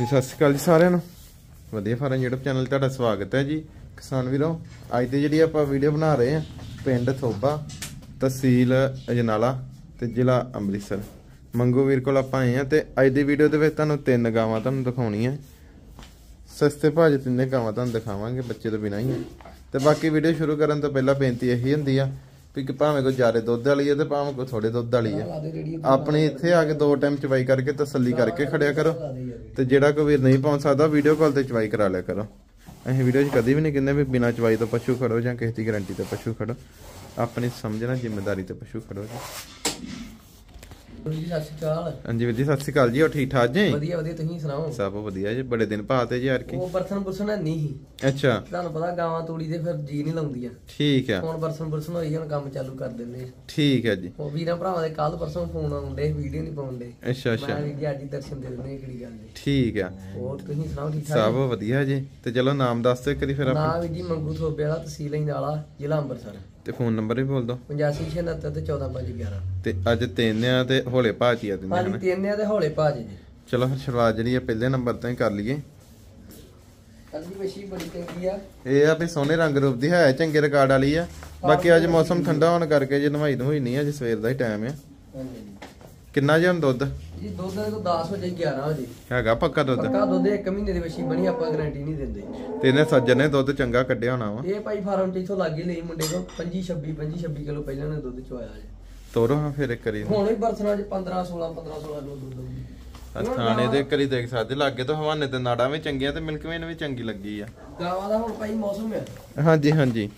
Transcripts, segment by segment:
ਜੀ, ਸਤਿ ਸ਼੍ਰੀ ਅਕਾਲ ਜੀ ਸਾਰਿਆਂ ਨੂੰ। ਵਧੀਆ ਫਾਰਮ YouTube ਚੈਨਲ ਤੁਹਾਡਾ ਸਵਾਗਤ ਹੈ ਜੀ। ਕਿਸਾਨ ਵੀਰੋ, ਅੱਜ ਤੇ ਜਿਹੜੀ ਆਪਾਂ ਵੀਡੀਓ ਬਣਾ ਰਹੇ ਹਾਂ, ਪਿੰਡ ਥੋਬਾ, ਤਹਿਸੀਲ ਅਜਨਾਲਾ ਤੇ ਜ਼ਿਲ੍ਹਾ ਅੰਮ੍ਰਿਤਸਰ। ਮੰਗੂ ਵੀਰ ਕੋਲ ਆਪਾਂ ਆਏ ਆ ਤੇ ਅੱਜ ਦੀ ਵੀਡੀਓ ਦੇ ਵਿੱਚ ਤੁਹਾਨੂੰ ਤਿੰਨ ਗਾਵਾਂ ਤੁਹਾਨੂੰ ਦਿਖਾਉਣੀਆਂ। ਸਸਤੇ ਭਾਅ 'ਚ ਤਿੰਨੇ ਗਾਵਾਂ ਤੁਹਾਨੂੰ ਦਿਖਾਵਾਂਗੇ ਬੱਚੇ ਤੋਂ ਬਿਨਾਂ ਹੀ। ਆ। ਤੇ ਬਾਕੀ ਵੀਡੀਓ ਸ਼ੁਰੂ ਕਰਨ ਤੋਂ ਪਹਿਲਾਂ ਬੇਨਤੀ ਇਹੀ ਹੁੰਦੀ ਆ ਵੀ ਕਿ ਭਾਵੇਂ ਕੋਈ ਜ਼ਿਆਦਾ ਦੁੱਧ ਵਾਲੀ ਹੈ ਤੇ ਭਾਵੇਂ ਕੋਈ ਥੋੜੇ ਦੁੱਧ ਵਾਲੀ ਹੈ। ਆਪਣੇ ਇੱਥੇ ਆ ਕੇ ਦੋ ਟਾਈਮ ਚਵਾਈ ਕਰਕੇ ਤਸੱਲੀ ਕਰਕੇ ਖੜਿਆ ਕਰੋ। ਤੇ ਜਿਹੜਾ ਕੋਈ ਵੀਰ ਨਹੀਂ ਪਹੁੰਚ ਸਕਦਾ ਵੀਡੀਓ ਕਾਲ ਤੇ ਚਵਾਈ ਕਰਾ ਲਿਆ ਕਰੋ। ਅਸੀਂ ਵੀਡੀਓ 'ਚ ਕਦੀ ਵੀ ਨਹੀਂ ਕਹਿੰਦੇ ਵੀ ਬਿਨਾਂ ਚਵਾਈ ਤੋਂ ਪਸ਼ੂ ਖੜੋ ਜਾਂ ਕਿਸੇ ਦੀ ਗਾਰੰਟੀ ਤੇ ਪਸ਼ੂ ਖੜੋ। ਆਪਣੀ ਸਮਝਣਾ ਜ਼ਿੰਮੇਵਾਰੀ ਤੇ ਪਸ਼ੂ ਖੜੋ ਜੀ। ਜੀ ਸਤਿ ਸ਼੍ਰੀ ਅਕਾਲ। ਹਾਂਜੀ ਵੀਰ ਜੀ ਸਤਿ ਸ਼੍ਰੀ ਅਕਾਲ ਜੀ ਹੋ ਠੀਕ ਠਾਕ ਜੀ? ਵਧੀਆ ਵਧੀਆ ਤੁਸੀਂ ਸੁਣਾਓ? ਸਭ ਵਧੀਆ ਜੀ ਬੜੇ ਦਿਨ ਬਾਅਦ ਜੀ ਯਾਰ ਕੀ? ਉਹ ਬਰਸਨ ਬੁਰਸਨ ਨਹੀਂ। ਸੀ। ਅੱਛਾ। ਤੁਹਾਨੂੰ ਪਤਾ ਗਾਵਾਂ ਤੂੜੀ ਦੇ ਫਿਰ ਜੀ ਨਹੀਂ ਲਾਉਂਦੀਆਂ। ਠੀਕ ਹੈ ਹੁਣ ਬਰਸਨ ਬੁਰਸਨ ਹੋਈ ਹੁਣ ਕੰਮ ਚਾਲੂ ਕਰ ਦਿੰਦੇ ਆ। ਠੀਕ ਹੈ ਜੀ। ਉਹ ਵੀਰਾਂ ਭਰਾਵਾਂ ਦੇ ਕੱਲ ਪਰਸੋਂ ਫੋਨ ਆਉਂਦੇ ਵੀਡੀਓ ਨਹੀਂ ਪਾਉਂਦੇ ਅੱਛਾ ਅੱਛਾ। ਮੈਂ ਵੀ ਅੱਜ ਦਰਸ਼ਨ ਦੇ ਦਿੰਦੇ ਕਿਹੜੀ ਗੱਲ ਨਹੀਂ ਠੀਕ ਹੈ ਹੋਰ ਤੁਸੀਂ ਸੁਣਾਓ ਠੀਕ ਸਭ ਠਾਕ ਵਧੀਆ ਜੀ। ਤੇ ਚਲੋ ਨਾਮ ਦੱਸ ਦਿਓ ਕਰੀ ਫਿਰ ਆਪਾਂ ਨਾ ਵੀ ਜੀ ਮੰਗੂ ਥੋਬੇ ਵਾਲਾ ਤਹਿਸੀਲ ਇੰਜਾਲਾ ਜ਼ਿਲ੍ਹਾ ਅੰਮ੍ਰਿਤਸਰ। ਤੇ ਫੋਨ ਨੰਬਰ ਵੀ ਬੋਲ ਦਿਓ 8569 ਤੇ 14511 ਤੇ ਅੱਜ ਤਿੰਨ ਆ ਤੇ ਹੌਲੇ ਭਾਜੀ ਆ ਦਿੰਦੇ ਹਾਂਜੀ ਹਨ? ਤਿੰਨ ਆ ਤੇ ਹੌਲੇ ਭਾਜ ਜੀ ਚਲੋ ਫਿਰ ਸ਼ੁਰੂਆਤ ਜਿਹੜੀ ਆ ਪਹਿਲੇ ਨੰਬਰ ਤੋਂ ਹੀ ਕਰ ਲਈਏ। ਕੱਲੀ ਮੱਛੀ ਬੜੀ ਚੰਗੀ ਆ। ਇਹ ਆ ਵੀ ਸੋਹਣੇ ਰੰਗ ਰੂਪ ਦੀ ਹੈ ਚੰਗੇ ਰਿਕਾਰਡ ਵਾਲੀ ਆ। ਬਾਕੀ ਅੱਜ ਮੌਸਮ ਠੰਡਾ ਹੋਣ ਕਰਕੇ ਜੇ ਨਵਾਈ ਨਵਾਈ ਨਹੀਂ ਅੱਜ ਸਵੇਰ ਦਾ ਹੀ ਟਾਈਮ ਆ। ਹਾਂਜੀ। ਕਿੰਨਾ ਜਿਹਾ ਹੁਣ ਦੁੱਧ? ਜੀ ਦੁੱਧ ਦੇ ਤੋਂ 10 ਵਜੇ 11 ਵਜੇ। ਹੈਗਾ ਪੱਕਾ ਦੁੱਧ? ਪੱਕਾ ਦੁੱਧ ਇੱਕ ਮਹੀਨੇ ਦੀ ਵੱਛੀ ਬਣੀ ਆਪਾਂ ਗਾਰੰਟੀ ਨਹੀਂ ਦਿੰਦੇ। ਤੇ ਇਹਨੇ ਸੱਜਣ ਨੇ ਦੁੱਧ ਚੰਗਾ ਕੱਢਿਆ ਹੋਣਾ ਵਾ? ਇਹ ਭਾਈ ਫਾਰਮ ਚ ਇਥੋਂ ਲੱਗੇ ਲਈ ਮੁੰਡੇ ਕੋ 25 26 25 26 ਕਿਲੋ ਪਹਿਲਾਂ ਨੇ ਦੁੱਧ ਚੋਇਆ ਜੇ। ਤੋਰੋ ਹਾਂ ਫਿਰ ਇੱਕ ਕਰੀ ਹੁਣ ਵੀ ਬਰਸਨਾਂ ਚ 15 16 15 16 ਕਿਲੋ ਦੁੱਧ। ਥਾਣੇ ਦੇ ਕਰੀ ਦੇਖ ਸਕਦੇ ਲਾਗੇ ਤੋਂ ਹਵਾਨੇ ਤੇ ਨਾੜਾਂ ਵੀ ਚੰਗੀਆਂ ਤੇ ਮਿਲਕਵੇਨ ਵੀ ਚੰਗੀ ਲੱਗੀ ਆ। ਗਾਵਾਂ ਦਾ ਹੁਣ ਭਾਈ ਮੌਸਮ ਹੈ ਹਾਂਜੀ ਹਾਂਜੀ।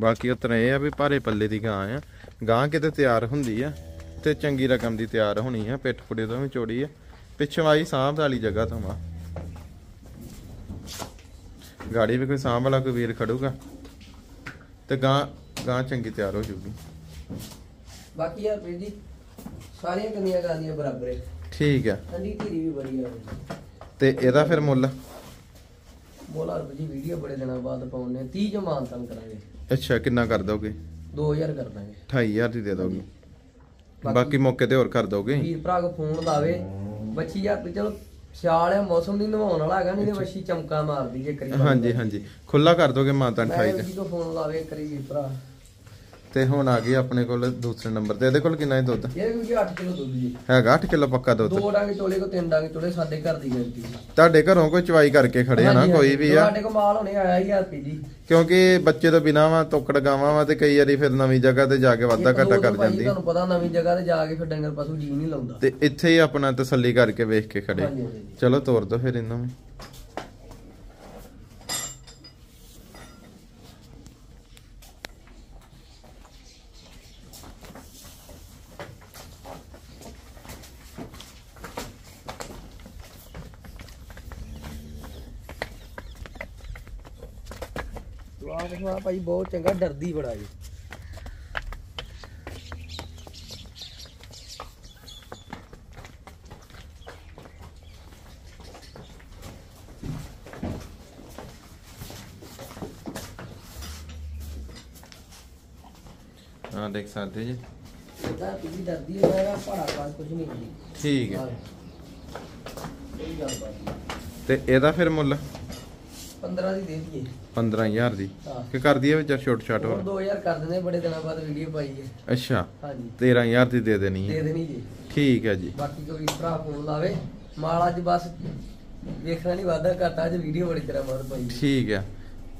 ਬਾਕੀ ਉਤਰ ਇਹ ਆ ਵੀ ਭਾਰੇ ਪੱਲੇ ਦੀ ਗਾਂ ਆ। ਗਾਂ ਕਿਤੇ ਤਿਆਰ ਹੁੰਦੀ ਆ ਤੇ ਚੰਗੀ ਰਕਮ ਦੀ ਤਿਆਰ ਹੋਣੀ ਆ ਪਿੱਠ ਪੁੜੇ ਤੋਂ ਵੀ ਚੋੜੀ ਆ। ਪਿੱਛੋਂ ਆਈ ਸਾਂਭ ਵਾਲੀ ਜਗ੍ਹਾ ਤੋਂ ਆ। ਗਾੜੀ ਵੀ ਕੋਈ ਸਾਂਭ ਵਾਲਾ ਕੋਈ ਵੀਰ ਖੜੂਗਾ ਤੇ ਗਾਂ ਗਾਂ ਚੰਗੀ ਤਿਆਰ ਹੋ ਜੂਗੀ। ਬਾਕੀ ਯਾਰ ਵੀਰ ਜੀ ਸਾਰੀਆਂ ਕੰਨੀਆਂ ਗਾਦੀਆਂ ਬਰਾਬਰ ਹੈ ਠੀਕ ਆ। ਠੰਡੀ ਧੀਰੀ ਵੀ ਬੜੀ ਆ। ਤੇ ਇਹਦਾ ਫਿਰ ਮੁੱਲ? ਬੋਲਾ ਰਬ ਜੀ ਵੀਡੀਓ ਬੜੇ ਦਿਨਾਂ ਬਾਅਦ ਪਾਉਣੇ 30 ਚ ਮਾਨਤਨ ਕਰਾਂਗੇ। ਅੱਛਾ ਕਿੰਨਾ ਕਰ ਦੋਗੇ? 2000 ਕਰ ਦਾਂਗੇ। 28000 ਦੀ ਦੇ ਦੋਗੇ। ਬਾਕੀ ਮੌਕੇ ਤੇ ਹੋਰ ਕਰ ਦੋਗੇ? ਵੀਰ ਭਰਾ ਕੋ ਫੋਨ ਲਾਵੇ। ਬੱਚੀ ਯਾਰ ਚਲੋ ਸਿਆਲ ਆ ਮੌਸਮ ਨਹੀਂ ਨਵਾਉਣ ਵਾਲਾ ਹੈਗਾ ਨਹੀਂ ਤੇ ਬੱਚੀ ਚਮਕਾ ਮਾਰਦੀ ਜੇ ਕਰੀ ਹਾਂਜੀ ਹਾਂਜੀ। ਖੁੱਲਾ ਕਰ ਦੋਗੇ ਮਾਤਾ ਮੈਂ 28 ਤੇ। ਜੀ ਕੋ ਫੋਨ ਲਾਵੇ ਕਰੀ ਵੀਰ ਭਰਾ। ਤੇ ਹੁਣ ਆ ਗਈ ਆਪਣੇ ਕੋਲ ਦੂਸਰੇ ਨੰਬਰ ਤੇ। ਇਹਦੇ ਕੋਲ ਕਿੰਨਾ ਹੈ ਦੁੱਧ? ਇਹ ਵੀ 8 ਕਿਲੋ ਦੁੱਧ ਜੀ। ਹੈਗਾ 8 ਕਿਲੋ ਪੱਕਾ ਦੁੱਧ? ਦੋ ਡਾਂਗੇ ਚੋਲੇ ਕੋ ਤਿੰਨ ਡਾਂਗੇ ਚੋਲੇ ਸਾਡੇ ਘਰ ਦੀ ਗਰੰਟੀ ਤੁਹਾਡੇ ਘਰੋਂ ਕੋਈ ਚਵਾਈ ਕਰਕੇ ਖੜੇ ਆ ਨਾ ਕੋਈ ਵੀ ਆ। ਸਾਡੇ ਕੋ ਮਾਲ ਹੋਣੇ ਆਇਆ ਹੀ ਹਜ਼ਾਰ ਜੀ। ਕਿਉਂਕਿ ਬੱਚੇ ਤੋਂ ਬਿਨਾ ਵਾ ਤੋਕੜ ਗਾਵਾਂ ਵਾ ਤੇ ਕਈ ਵਾਰੀ ਫਿਰ ਨਵੀਂ ਜਗ੍ਹਾ ਤੇ ਜਾ ਕੇ ਵਾਧਾ ਘਾਟਾ ਕਰ ਜਾਂਦੀ। ਤੁਹਾਨੂੰ ਪਤਾ ਨਵੀਂ ਜਗ੍ਹਾ ਤੇ ਜਾ ਕੇ ਫਿਰ ਡੰਗਰ ਪਸ਼ੂ ਜੀ ਨਹੀਂ ਲਾਉਂਦਾ। ਤੇ ਇੱਥੇ ਹੀ ਆਪਣਾ ਤਸੱਲੀ ਕਰਕੇ ਵੇਖ ਕੇ ਖੜੇ। ਚਲੋ ਤੋਰ ਦੋ ਫਿਰ ਇਹਨਾਂ ਨੂੰ ਜਵਾਬ ਸੁਣਾ ਭਾਈ ਬਹੁਤ ਚੰਗਾ ਡਰਦੀ ਬੜਾ ਜੀ ਹਾਂ ਦੇਖ ਸਕਦੇ ਜੀ। ਇਹਦਾ ਪੀੜੀ ਡਰਦੀ ਹੈ ਮੇਰਾ ਭਾੜਾ ਕਾਲ ਕੁਝ ਨਹੀਂ ਜੀ। ਠੀਕ ਹੈ। ਕੋਈ ਗੱਲ ਬਾਤ ਨਹੀਂ ਤੇ ਇਹਦਾ ਫਿਰ ਮੁੱਲ? 15 ਦੀ ਦੇ ਦਈਏ। 15000 ਦੀ। ਹਾਂ। ਕਿ ਕਰ ਦਈਏ ਵਿੱਚ ਛੋਟ ਛਾਟ ਹੋਰ ਹੋਰ? 2000 ਕਰ ਦਿੰਦੇ ਬੜੇ ਦਿਨਾਂ ਬਾਅਦ ਵੀਡੀਓ ਪਾਈ ਹੈ। ਅੱਛਾ। ਹਾਂਜੀ। 13000 ਦੀ ਦੇ ਦੇਣੀ ਦੇ ਹੈ ਦੇਣੀ ਜੀ। ਠੀਕ ਹੈ ਜੀ। ਬਾਕੀ ਕੋਈ ਭਰਾ ਫੋਨ ਲਾਵੇ। ਮਾਲ ਅੱਜ ਬਸ ਵੇਖਣਾ ਨਹੀਂ ਵਾਦਾ ਘਾਟਾ ਅੱਜ ਵੀਡੀਓ ਬੜੀ ਤਰ੍ਹਾਂ ਬਾਅਦ ਪਾਈ ਠੀਕ ਹੈ।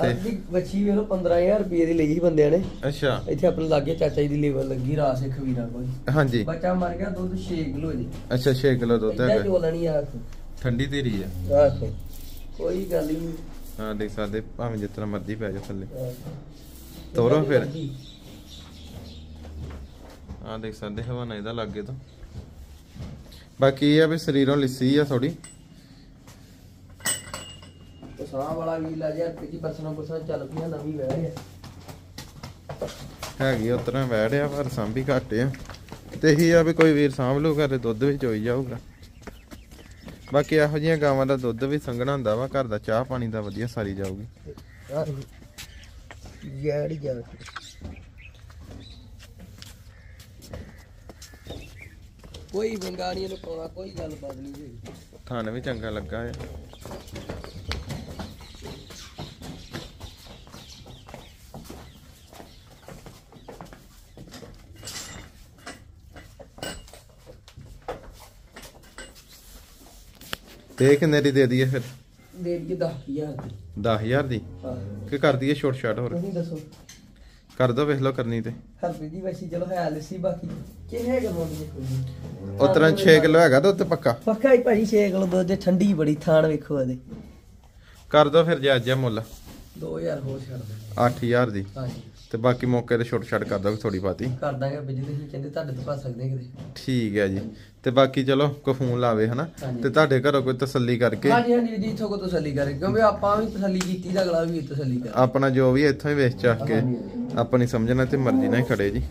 ਤੇ ਅੱਜ ਦੀ ਵੱਛੀ ਵੇਖੋ 15000 ਰੁਪਏ ਦੀ ਲਈ ਸੀ ਬੰਦਿਆਂ ਨੇ। ਅੱਛਾ। ਇੱਥੇ ਆਪਣੇ ਲਾਗੇ ਚਾਚਾ ਜੀ ਦੀ ਲੇਵਲ ਲੱਗੀ ਰਾਸ ਇੱਕ ਵੀਰਾ ਕੋਈ। ਹਾਂਜੀ। ਬੱਚਾ ਮਰ ਗਿਆ ਦੁੱਧ 6 ਕਿਲੋ ਜੀ। ਅੱਛਾ 6 ਕਿਲੋ ਦੁੱਧ ਇੱਦਾਂ ਹੈਗਾ। ਚੋਲਣੀ ਆ ਠੰਡੀ ਧੀਰੀ ਆ। ਆਖੋ ਕੋਈ ਗੱਲ ਹੀ ਨਹੀਂ। ਹਾਂ ਦੇਖ ਸਕਦੇ ਭਾਵੇਂ ਜਿਤਨਾ ਮਰਜ਼ੀ ਪੈ ਜਾ ਥੱਲੇ। ਤੋਰੋ ਫਿਰ। ਹਾਂ ਦੇਖ ਸਕਦੇ ਹਵਾਨਾ ਇਹਦਾ ਲੱਗੇ ਤੋਂ। ਬਾਕੀ ਇਹ ਆ ਵੀ ਸਰੀਰੋਂ ਲਿੱਸੀ ਆ ਥੋੜੀ ਸਾਹ ਵਾਲਾ ਵੀ ਲਾ ਜਾ ਕਿ ਪਰਸਨਾਂ ਪਰਸਨਾਂ ਚੱਲ ਪਈਆਂ ਨਵੀਂ ਵਹਿ ਰਿਹਾ ਹੈਗੀ ਉਤਰਾ ਆ ਪਰ ਸਾਂਭੀ ਘੱਟ ਆ। ਤੇ ਇਹੀ ਆ ਵੀ ਕੋਈ ਵੀਰ ਸਾਂਭ ਲੂਗਾ ਤੇ ਦੁੱਧ ਵੀ ਚੋਈ ਜਾਊਗਾ। ਬਾਕੀ ਇਹੋ ਜਿਹੀਆਂ ਗਾਵਾਂ ਦਾ ਦੁੱਧ ਵੀ ਸੰਘਣਾ ਹੁੰਦਾ ਵਾ ਘਰ ਦਾ ਚਾਹ ਪਾਣੀ ਦਾ ਵਧੀਆ ਸਾਰੀ ਜਾਊਗੀ। ਯਾਰ ਯਾਰ ਕੋਈ ਬੰਗਾ ਨਹੀਂ ਪਾਉਣਾ ਕੋਈ ਗੱਲ ਬਾਤ ਨਹੀਂ ਜੀ। ਥਣ ਵੀ ਚੰਗਾ ਲੱਗਾ ਆ। ਤੇ ਇਹ ਕਿੰਨੇ ਦੀ ਦੇ ਦਈਏ ਫਿਰ? ਦੇ ਦਈਏ 10000 ਦੀ। 10000 ਦੀ? ਹਾਂ। ਕਿ ਕਰ ਦਈਏ ਛੋਟ ਛਾਟ ਹੋਰ? ਤੁਸੀਂ ਦੱਸੋ। ਕਰ ਦੋ ਵੇਖ ਲਓ ਕਰਨੀ ਤੇ। ਹਰਪ੍ਰੀਤ ਦੀ ਵੈਸੀ ਚਲੋ ਹੈ ਲਿਸੀ ਬਾਕੀ ਕਿਹਨੇ ਕਰਵਾਉਣੀ ਹੈ ਕੋਈ ਨਹੀਂ। ਉਹ ਤਰ੍ਹਾਂ 6 ਕਿਲੋ ਹੈਗਾ ਤਾਂ ਉੱਤੇ ਪੱਕਾ? ਪੱਕਾ ਹੀ ਭਾਜੀ 6 ਕਿਲੋ ਦੁੱਧ ਠੰਡੀ ਬੜੀ ਥਾਣ ਵੇਖੋ ਇਹਦੇ। ਕਰ ਦੋ ਫਿਰ ਜਾਇਜ਼ ਜਿਹਾ ਮੁੱਲ। 2000 ਹੋਰ ਛੱਡ ਦੇ 8000 ਦੀ? ਹਾਂਜੀ। ਤੇ ਬਾਕੀ ਮੌਕੇ ਤੇ ਛੋਟ ਛਾਟ ਕਰ ਦੋ ਥੋੜੀ ਬਾਤੀ ਕਰ ਦਾਂਗੇ ਬਿਜਲੀ ਹੀ ਕਹਿੰਦੇ ਤੁਹਾਡੇ ਤੋਂ ਪਾ ਸਕਦੇ ਹਾਂ ਕਿਤੇ। ਠੀਕ ਹੈ ਜੀ। ਤੇ ਬਾਕੀ ਚਲੋ ਕੋ ਫੋਨ ਲਾਵੇ ਹਨਾ? ਹਾਂਜੀ। ਤੇ ਤੁਹਾਡੇ ਘਰੋਂ ਕੋਈ ਤਸੱਲੀ ਕਰਕੇ? ਹਾਂਜੀ ਹਾਂਜੀ ਜੀ ਇਥੋਂ ਕੋ ਤਸੱਲੀ ਕਰੇ ਕਿਉਂਕਿ ਆਪਾਂ ਵੀ ਤਸੱਲੀ ਕੀਤੀ ਤਾਂ ਅਗਲਾ ਵੀ ਤਸੱਲੀ ਕਰੇ। ਆਪਣਾ ਜੋ ਵੀ ਇੱਥੋਂ ਹੀ ਵੇਚ ਚੱਕ ਕੇ ਆਪਣੀ ਸਮਝਣਾ ਤੇ ਮਰਜ਼ੀ ਨਾਲ ਹੀ ਖੜੇ ਜੀ।